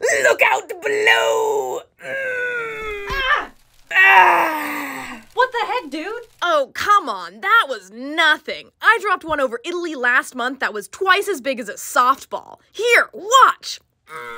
Look out below! Ah! Ah! What the heck, dude? Oh, come on, that was nothing. I dropped one over Italy last month that was twice as big as a softball. Here, watch.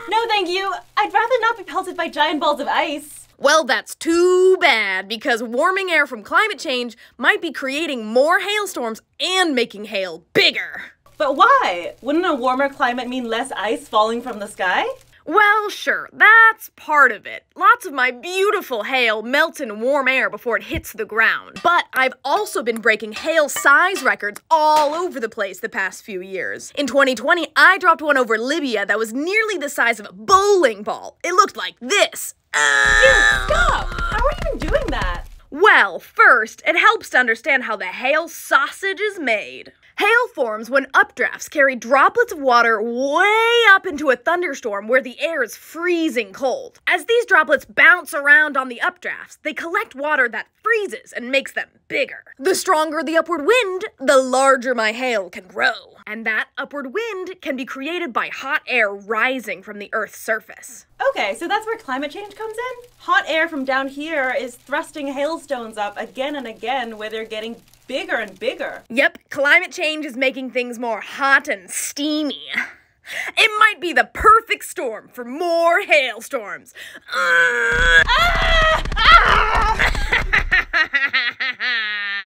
No, thank you. I'd rather not be pelted by giant balls of ice. Well, that's too bad because warming air from climate change might be creating more hailstorms and making hail bigger. But why? Wouldn't a warmer climate mean less ice falling from the sky? Well, sure, that's part of it. Lots of my beautiful hail melts in warm air before it hits the ground. But I've also been breaking hail size records all over the place the past few years. In 2020, I dropped one over Libya that was nearly the size of a bowling ball. It looked like this. Dude, ah! Stop! How are you even doing that? Well, first, it helps to understand how the hail sausage is made. Hail forms when updrafts carry droplets of water way up into a thunderstorm where the air is freezing cold. As these droplets bounce around on the updrafts, they collect water that freezes and makes them bigger. The stronger the upward wind, the larger my hail can grow. And that upward wind can be created by hot air rising from the Earth's surface. Okay, so that's where climate change comes in? Hot air from down here is thrusting hailstones up again and again where they're getting bigger and bigger. Yep, climate change is making things more hot and steamy. It might be the perfect storm for more hailstorms. Ah! Ah!